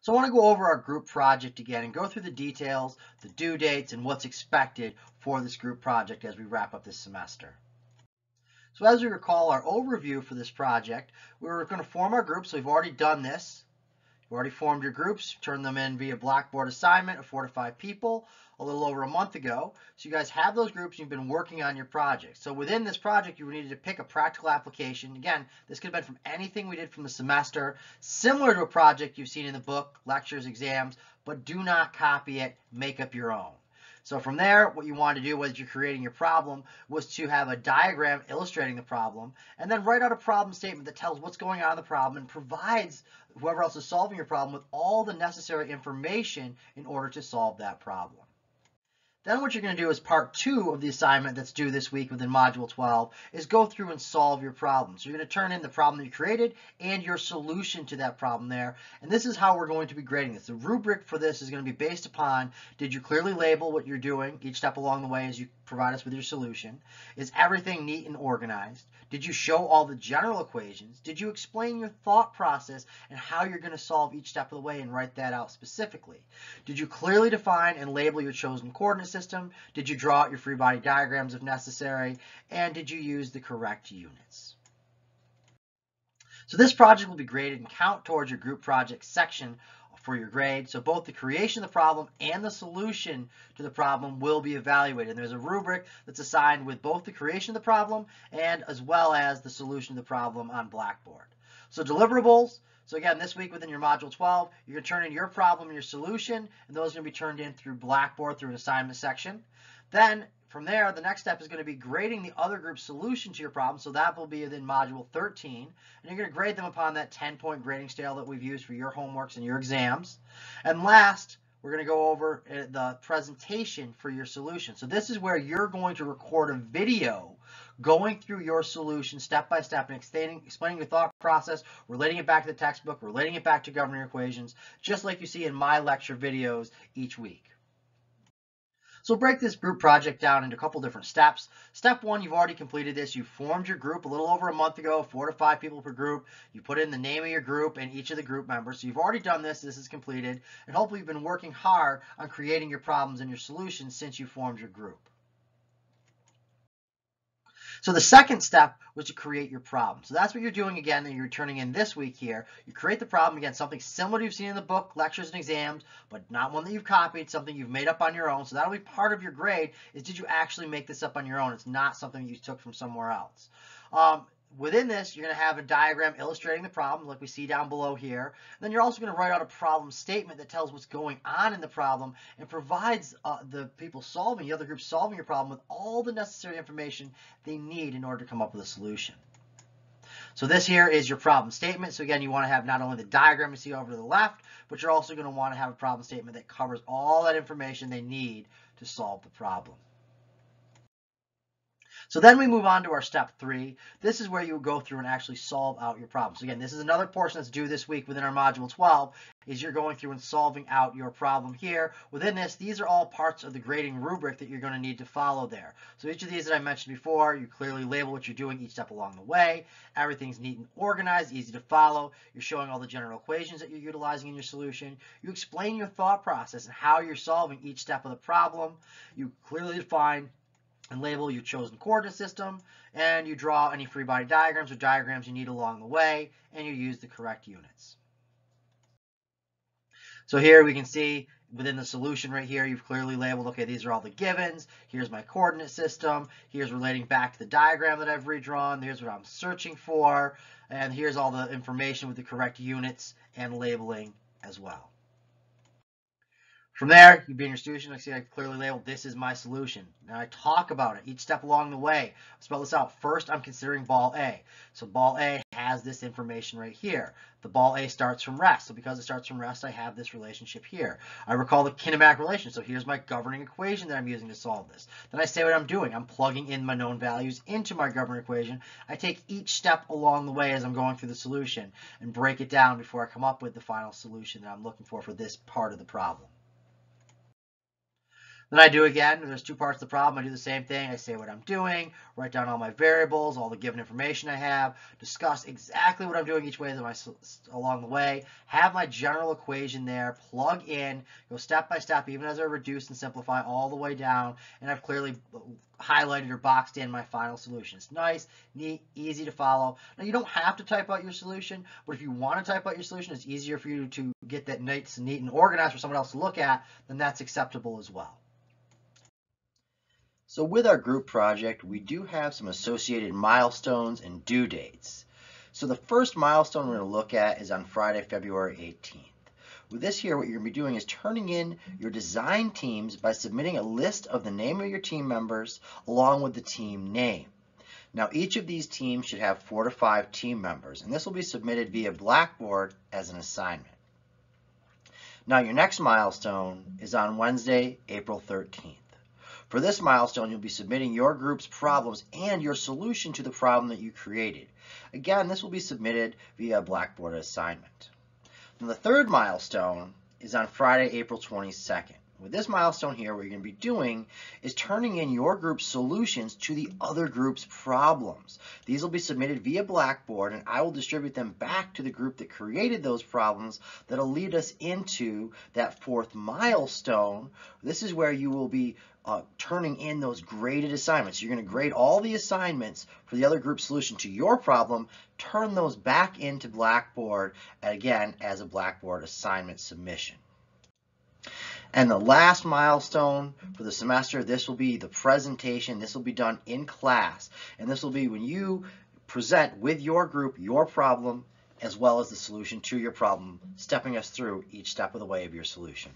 So I want to go over our group project again and go through the details, the due dates, and what's expected for this group project as we wrap up this semester. So as we recall our overview for this project, we were going to form our groups. So we've already done this. You've already formed your groups, turned them in via Blackboard assignment of four to five people a little over a month ago. So you guys have those groups you've been working on your project. So within this project, you needed to pick a practical application. Again, this could have been from anything we did from the semester, similar to a project you've seen in the book, lectures, exams, but do not copy it, make up your own. So from there, what you wanted to do was you're creating your problem was to have a diagram illustrating the problem and then write out a problem statement that tells what's going on in the problem and provides whoever else is solving your problem with all the necessary information in order to solve that problem. Then what you're going to do is part two of the assignment that's due this week within Module 12 is go through and solve your problem. So you're going to turn in the problem that you created and your solution to that problem there. And this is how we're going to be grading this. The rubric for this is going to be based upon did you clearly label what you're doing each step along the way as you provide us with your solution? Is everything neat and organized? Did you show all the general equations? Did you explain your thought process and how you're going to solve each step of the way and write that out specifically? Did you clearly define and label your chosen coordinate system? Did you draw out your free body diagrams if necessary? And did you use the correct units? So this project will be graded and count towards your group project section for your grade. So both the creation of the problem and the solution to the problem will be evaluated. And there's a rubric that's assigned with both the creation of the problem and as well as the solution to the problem on Blackboard. So deliverables, so again, this week within your Module 12, you're going to turn in your problem and your solution, and those are going to be turned in through Blackboard through an assignment section. Then from there, the next step is going to be grading the other group's solution to your problem. So that will be within Module 13. And you're going to grade them upon that 10-point grading scale that we've used for your homeworks and your exams. And last, we're going to go over uh, the presentation for your solution. So this is where you're going to record a video going through your solution step by step and explaining, explaining your thought process, relating it back to the textbook, relating it back to governing equations, just like you see in my lecture videos each week. So break this group project down into a couple different steps. Step one, you've already completed this. You formed your group a little over a month ago, four to five people per group. You put in the name of your group and each of the group members. So you've already done this. This is completed. And hopefully you've been working hard on creating your problems and your solutions since you formed your group. So the second step was to create your problem. So that's what you're doing again that you're turning in this week here. You create the problem, again, something similar to you've seen in the book, lectures and exams, but not one that you've copied, something you've made up on your own. So that'll be part of your grade is did you actually make this up on your own? It's not something you took from somewhere else. Um, Within this, you're going to have a diagram illustrating the problem like we see down below here. Then you're also going to write out a problem statement that tells what's going on in the problem and provides uh, the people solving, the other group solving your problem with all the necessary information they need in order to come up with a solution. So this here is your problem statement. So again, you want to have not only the diagram you see over to the left, but you're also going to want to have a problem statement that covers all that information they need to solve the problem. So then we move on to our step three. This is where you go through and actually solve out your problems. Again, this is another portion that's due this week within our module 12 is you're going through and solving out your problem here. Within this, these are all parts of the grading rubric that you're going to need to follow there. So each of these that I mentioned before, you clearly label what you're doing each step along the way. Everything's neat and organized, easy to follow. You're showing all the general equations that you're utilizing in your solution. You explain your thought process and how you're solving each step of the problem. You clearly define and label your chosen coordinate system, and you draw any free body diagrams or diagrams you need along the way, and you use the correct units. So here we can see within the solution right here, you've clearly labeled, okay, these are all the givens. Here's my coordinate system. Here's relating back to the diagram that I've redrawn. Here's what I'm searching for. And here's all the information with the correct units and labeling as well. From there, you be in your solution. I see I clearly labeled, this is my solution. Now I talk about it each step along the way. I'll spell this out. First, I'm considering ball A. So ball A has this information right here. The ball A starts from rest. So because it starts from rest, I have this relationship here. I recall the kinematic relation. So here's my governing equation that I'm using to solve this. Then I say what I'm doing. I'm plugging in my known values into my governing equation. I take each step along the way as I'm going through the solution and break it down before I come up with the final solution that I'm looking for for this part of the problem. Then I do again, there's two parts of the problem. I do the same thing. I say what I'm doing, write down all my variables, all the given information I have, discuss exactly what I'm doing each way along the way, have my general equation there, plug in, go step by step, even as I reduce and simplify all the way down, and I've clearly uh, highlighted or boxed in my final solution. It's nice, neat, easy to follow. Now you don't have to type out your solution, but if you want to type out your solution, it's easier for you to get that nice, neat, and organized for someone else to look at, then that's acceptable as well. So with our group project, we do have some associated milestones and due dates. So the first milestone we're going to look at is on Friday, February 18th. With this here, what you're going to be doing is turning in your design teams by submitting a list of the name of your team members along with the team name. Now each of these teams should have four to five team members and this will be submitted via Blackboard as an assignment. Now your next milestone is on Wednesday, April 13th. For this milestone, you'll be submitting your group's problems and your solution to the problem that you created. Again, this will be submitted via Blackboard assignment. Now, the third milestone is on Friday, April 22nd. With this milestone here, what you're going to be doing is turning in your group's solutions to the other group's problems. These will be submitted via Blackboard, and I will distribute them back to the group that created those problems that'll lead us into that fourth milestone. This is where you will be uh, turning in those graded assignments. You're going to grade all the assignments for the other group's solution to your problem, turn those back into Blackboard, and again, as a Blackboard assignment submission. And the last milestone for the semester, this will be the presentation. This will be done in class. And this will be when you present with your group your problem as well as the solution to your problem, stepping us through each step of the way of your solution.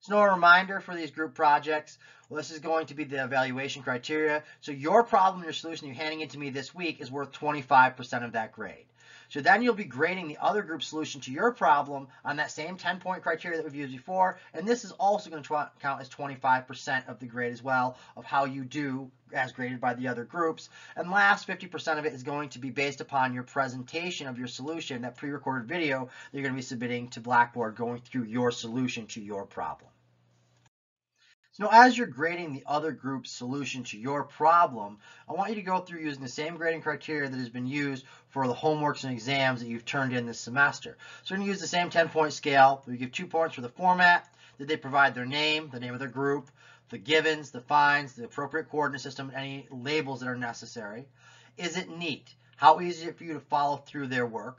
So a reminder for these group projects, well, this is going to be the evaluation criteria. So your problem, your solution you're handing it to me this week is worth 25% of that grade. So then you'll be grading the other group solution to your problem on that same 10 point criteria that we've used before. And this is also going to count as 25% of the grade as well of how you do as graded by the other groups. And last 50% of it is going to be based upon your presentation of your solution, that pre-recorded video that you're going to be submitting to Blackboard going through your solution to your problem. So now as you're grading the other group's solution to your problem, I want you to go through using the same grading criteria that has been used for the homeworks and exams that you've turned in this semester. So we're to use the same 10-point scale. We give two points for the format. Did they provide their name, the name of their group, the givens, the finds, the appropriate coordinate system, any labels that are necessary? Is it neat? How easy is it for you to follow through their work?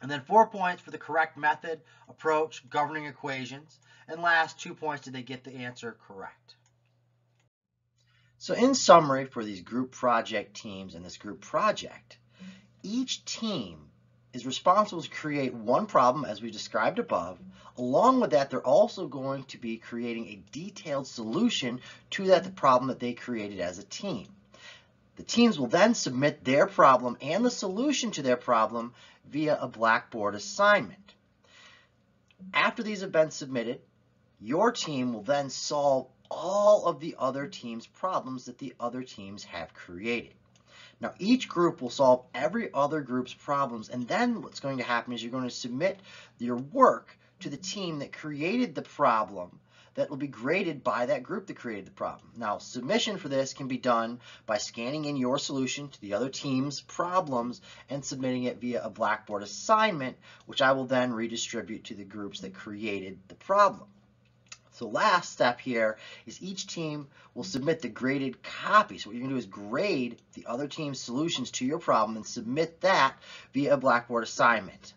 And then four points for the correct method, approach, governing equations. And last, two points, did they get the answer correct? So in summary for these group project teams and this group project, each team is responsible to create one problem as we described above. Along with that, they're also going to be creating a detailed solution to that the problem that they created as a team. The teams will then submit their problem and the solution to their problem via a Blackboard assignment. After these have been submitted, your team will then solve all of the other team's problems that the other teams have created. Now each group will solve every other group's problems and then what's going to happen is you're going to submit your work to the team that created the problem that will be graded by that group that created the problem. Now, submission for this can be done by scanning in your solution to the other team's problems and submitting it via a Blackboard assignment, which I will then redistribute to the groups that created the problem. So last step here is each team will submit the graded copy. So what you're going to do is grade the other team's solutions to your problem and submit that via a Blackboard assignment.